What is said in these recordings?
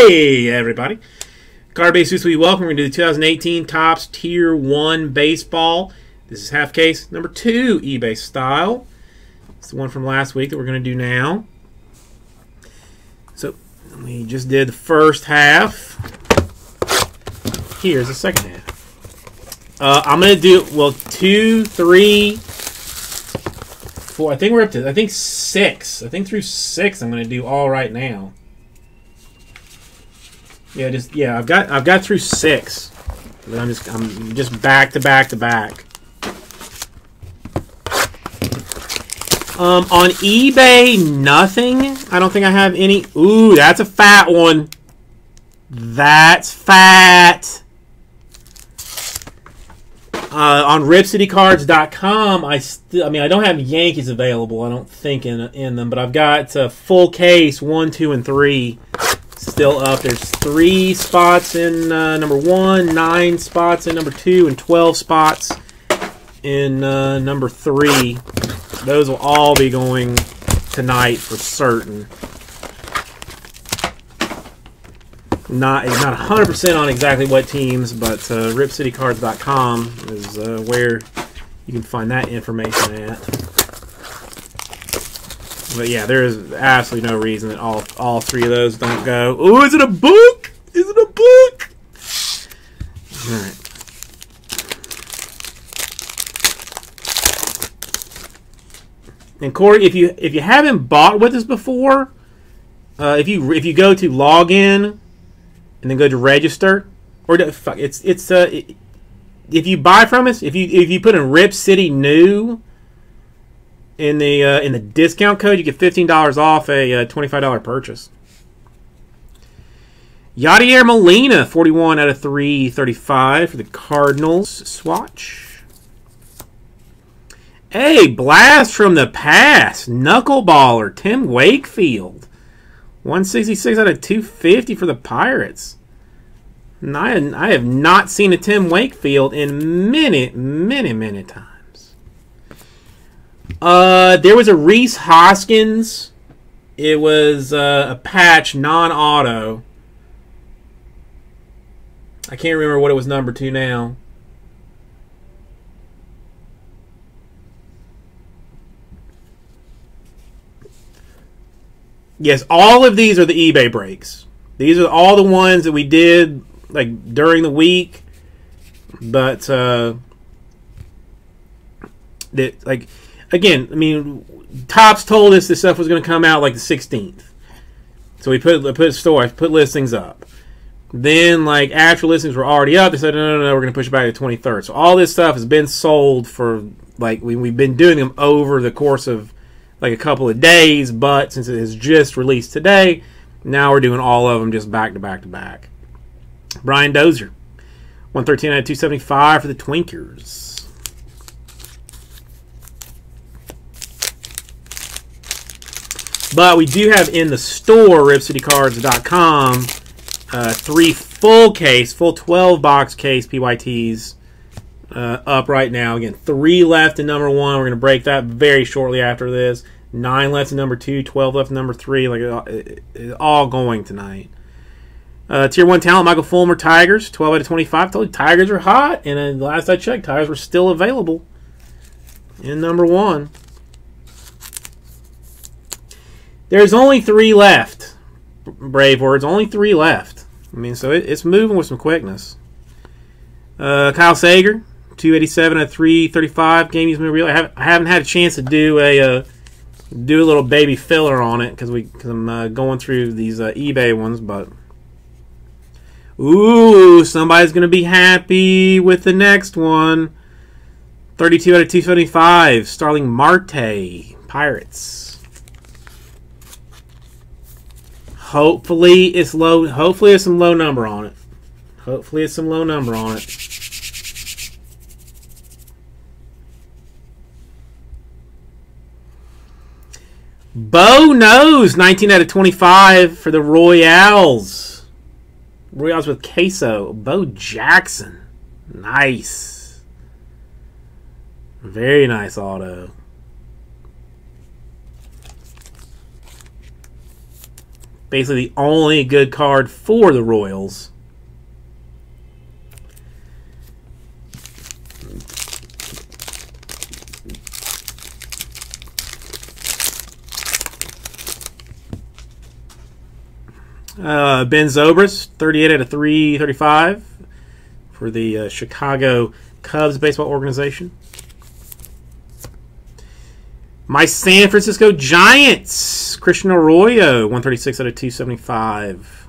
Hey, everybody. Card Base This Week, welcome. To the 2018 Topps Tier 1 Baseball. This is half case number 2 eBay style. It's the one from last week that we're going to do now. So, we just did the first half. Here's the second half. Uh, I'm going to do, well, two, three, four. I think we're up to, I think six. I think through six I'm going to do all right now. Yeah, just yeah. I've got I've got through six. But I'm just I'm just back to back to back. Um, on eBay, nothing. I don't think I have any. Ooh, that's a fat one. That's fat. Uh, on RipCityCards.com, I I mean, I don't have Yankees available. I don't think in in them, but I've got uh, full case one, two, and three still up. There's three spots in uh, number one, nine spots in number two, and 12 spots in uh, number three. Those will all be going tonight for certain. Not not 100% on exactly what teams, but uh, RipCityCards.com is uh, where you can find that information at. But yeah, there is absolutely no reason that all all three of those don't go. Oh, is it a book? Is it a book? All right. And Corey, if you if you haven't bought with us before, uh, if you if you go to login and then go to register, or to, fuck, it's it's uh, if you buy from us, if you if you put in Rip City New in the uh, in the discount code, you get fifteen dollars off a uh, twenty five dollar purchase. Yadier Molina, forty one out of three thirty five for the Cardinals. Swatch. Hey, blast from the past, knuckleballer Tim Wakefield, one sixty six out of two fifty for the Pirates. And I, I have not seen a Tim Wakefield in many, many, many times. Uh, there was a Rhys Hoskins. It was uh, a patch, non-auto. I can't remember what it was number to now. Yes, all of these are the eBay breaks. These are all the ones that we did like during the week, but uh, that like again, I mean, Topps told us this stuff was going to come out like the 16th. So we put put store, put listings up. Then, like after listings were already up, they said, no, no, no, we're going to push it back to the 23rd. So all this stuff has been sold for like we, we've been doing them over the course of like a couple of days. But since it is just released today, now we're doing all of them just back to back to back. Brian Dozier, 113 out of 275 for the Twinkers. But we do have in the store, ripcitycards.com, uh, three full case, full 12 box case PYTs uh, up right now. Again, three left in number one. We're going to break that very shortly after this. Nine left in number two, 12 left in number three. Like it's all going tonight. Uh, tier one talent, Michael Fulmer, Tigers, 12 out of 25. told you Tigers are hot, and uh, last I checked, Tigers were still available in number one. There's only three left. Brave words. Only three left. I mean, so it, it's moving with some quickness. Uh, Kyle Seager, 287 at 335. Game used real. I haven't, I haven't had a chance to do a uh, do a little baby filler on it because we because I'm uh, going through these uh, eBay ones, but. Ooh, somebody's going to be happy with the next one. 32 out of 275. Starling Marte, Pirates. Hopefully it's low. Hopefully it's some low number on it. Hopefully it's some low number on it. Bo knows 19 out of 25 for the Royals. Royals with queso. Bo Jackson. Nice. Very nice auto. Basically the only good card for the Royals. Uh, ben Zobrist, 38 out of 335 for the uh, Chicago Cubs baseball organization. My San Francisco Giants, Christian Arroyo, 136 out of 275.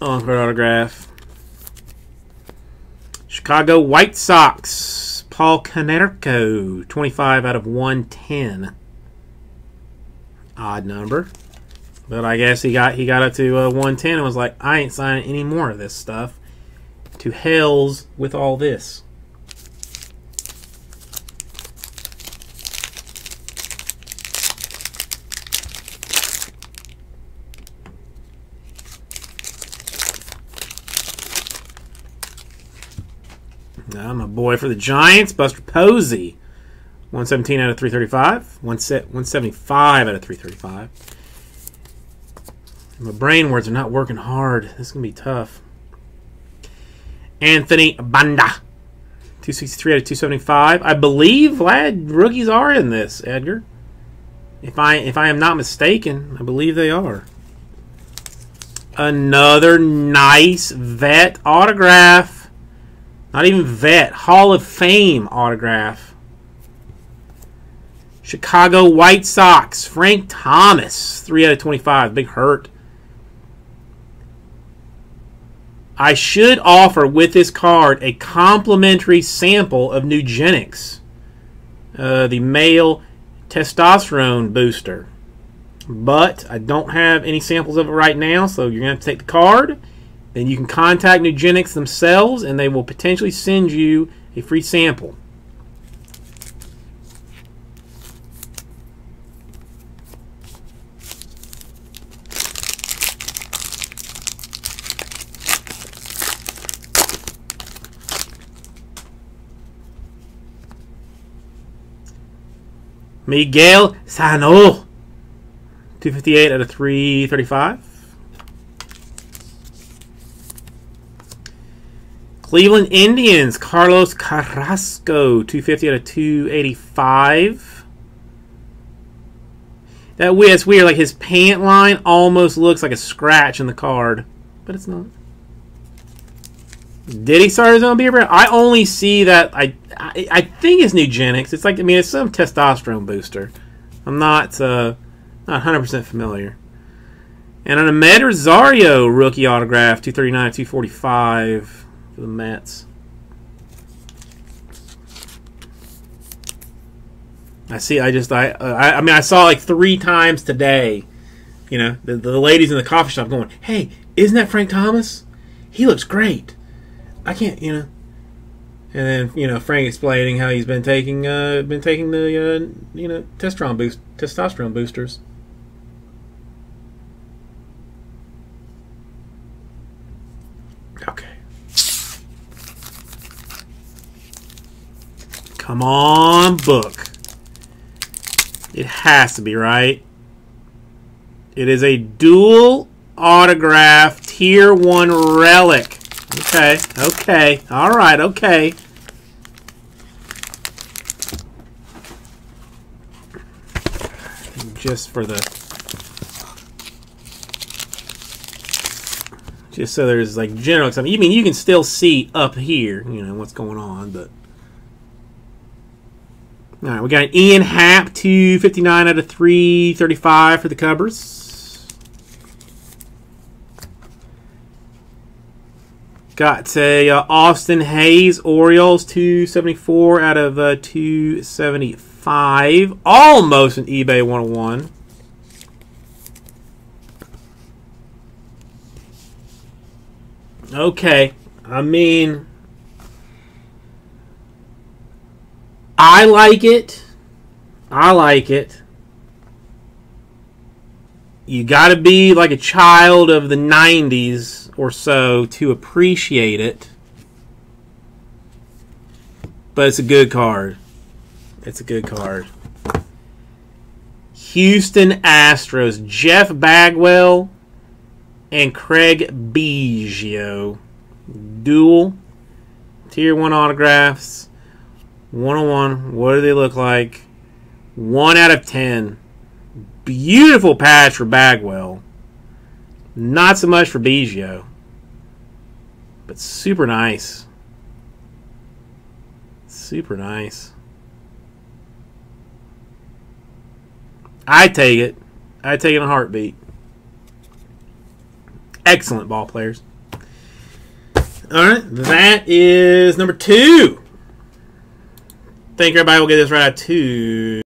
On card autograph. Chicago White Sox, Paul Konerko, 25 out of 110 odd number. But I guess he got he got up to uh, 110 and was like, I ain't signing any more of this stuff. To hells with all this. Now, my boy for the Giants, Buster Posey. 117 out of 335. 175 out of 335. My brain words are not working hard. This is going to be tough. Anthony Banda. 263 out of 275. I believe Vlad rookies are in this, Edgar. If I if I am not mistaken, I believe they are. Another nice vet autograph. Not even vet, Hall of Fame autograph. Chicago White Sox, Frank Thomas, 3 out of 25. Big hurt. I should offer with this card a complimentary sample of Nugenix, uh, the male testosterone booster. But I don't have any samples of it right now, so you're going to to take the card. Then you can contact Nugenix themselves, and they will potentially send you a free sample. Miguel Sano. 258 out of 335. Cleveland Indians, Carlos Carrasco, 250 out of 285. That that's weird. Like his pant line almost looks like a scratch in the card, but it's not. Did he start his own beer brand? I only see that. I, I, I think it's Nugenix. It's like I mean, it's some testosterone booster. I'm not uh, not 100 percent familiar. And an Amed Rosario rookie autograph, 239, 245 for the Mets. I see. I just I, I I mean I saw like three times today. You know the, the ladies in the coffee shop going, "Hey, isn't that Frank Thomas? He looks great." I can't, you know. And then you know Frank explaining how he's been taking uh, been taking the uh, you know testosterone boost testosterone boosters. Okay. Come on, book. It has to be right. It is a dual autograph tier one relic. Okay, okay, all right, okay. Just for the... Just so there's like general... I mean, you can still see up here, you know, what's going on, but... All right, we got Ian Happ, 259 out of 335 for the Cubs. Got a uh, Austin Hays, Orioles 274 out of uh, 275. Almost an eBay 101. Okay. I mean, I like it. I like it. You got to be like a child of the 90s or so to appreciate it. But it's a good card. It's a good card. Houston Astros, Jeff Bagwell and Craig Biggio. Dual tier 1 autographs. 101. What do they look like? 1 out of 10. Beautiful patch for Bagwell. Not so much for Biggio. But super nice. Super nice. I take it. I take it in a heartbeat. Excellent ball players. All right, that is number two. Think everybody will get this right at two.